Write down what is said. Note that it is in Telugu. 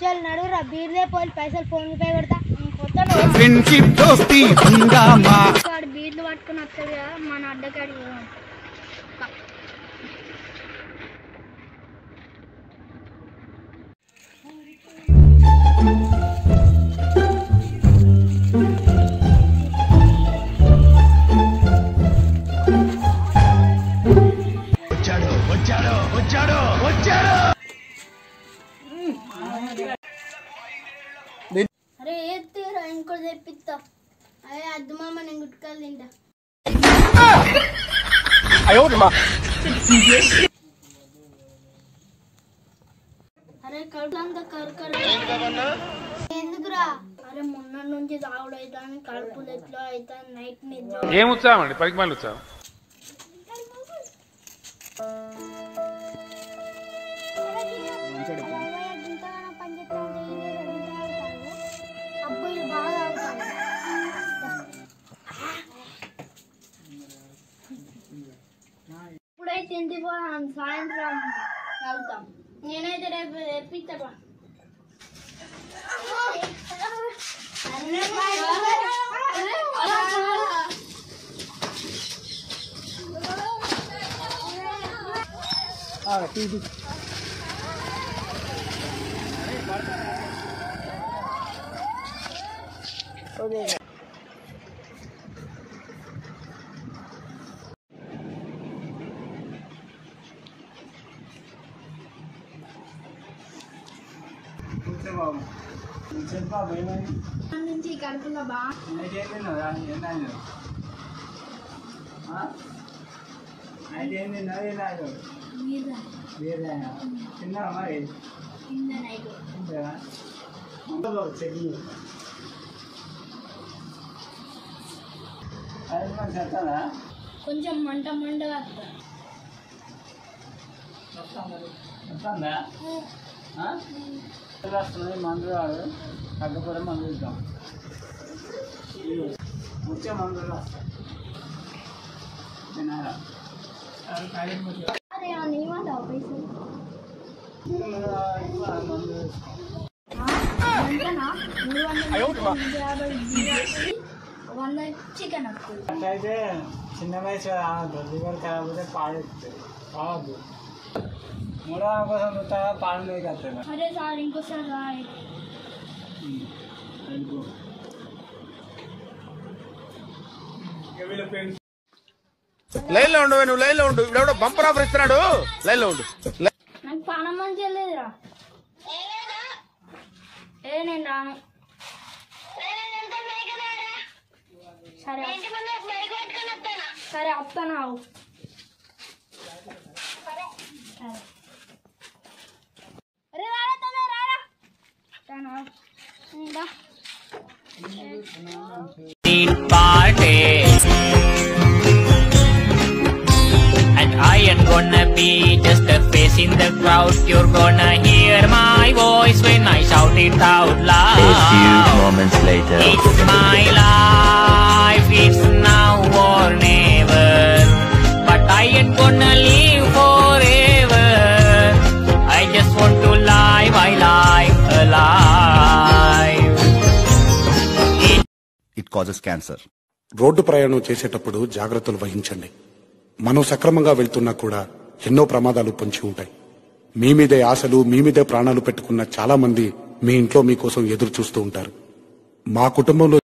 చల్ నడురా బీర్లే పోలి పైసలు ఫోన్ పే కొడతా ఫ్రెండ్షిప్ దోస్తి హంగామా బీర్లు పట్టుకుని వస్తాడు కదా మన అడ్డకాడు ఇంకోటి తెప్పిస్తా. అదే అద్దు మామ నేను గుట్టుకాలు తింటా. అరే కడుపులంతా కరుకరు. ఎందుకురా? అరే మొన్న నుంచి తాగుడు అవుతాను కడుపులు ఎట్లా అవుతాను నైట్ నిద్ర ఏం ఉత్సాహం అండి? పనికి మళ్ళీ ఉత్సాహం. ఇప్పుడైతే ఇంటికి పోదాం సాయంత్రం వెళ్తాం నేనైతే రేపు తెప్పిస్తా నుంచి కడుపులో బాగా కింద నైట్ కొంచెం మంట మంట మందు రాడు తగ్గకపోతే మందు ఇద్దాం వచ్చే మందు తినాలా అరే నీమంటావు పైసలు మందు ఎంతనా? మూడు వందల యాభై బిర్యానీ, వంద చికెన్ వస్తుంది అట్లయితే చిన్న వయసు రావద్దు లివర్ అయితే పాడేస్తుంది రావద్దు మూడో కోసం చూస్తా పాడు అరే సార్ ఇంకోసారి రాయి. లైన్లో ఉండు నువ్వు లైన్లో ఉండు. ఇప్పుడు బంపర్ ఆఫర్ ఇస్తున్నాడు. లైన్లో ఉండు. నాకు పానం మంచిగా లేదురా ఏ నేను రాను. సరే సరే వస్తాను અરે party, and I am gonna be just a face in the crowd. You're gonna hear my voice when I shout it out loud. A few moments later. It's my life. Causes cancer road ప్రయాణం చేసేటప్పుడు జాగ్రత్తలు వహించండి. మనం సక్రమంగా వెళ్తున్నా కూడా ఎన్నో ప్రమాదాలు పొంచి ఉంటాయి. మీ మీదే ఆశలు మీ మీదే ప్రాణాలు పెట్టుకున్న చాలా మంది మీ ఇంట్లో మీకోసం ఎదురు చూస్తూ ఉంటారు. మా కుటుంబంలో